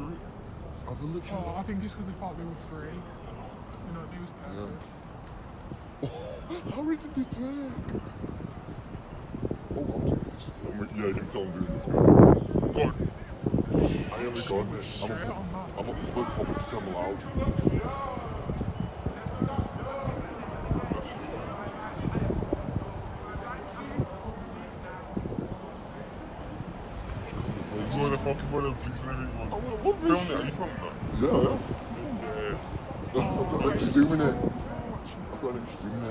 street. I was literally. Oh, I think just because they thought they were free. You know, they was newspapers. How did this work? Oh, I'm just, yeah, you can tell I'm doing this. God. I am recording this. I'm Straight a, on that. I'm a good politician, I'm allowed. You know the fucking one them police and everything. I want to film it. Are you from that? Yeah, yeah. Yeah. I've got an extra zoom in it. I've got an extra zoom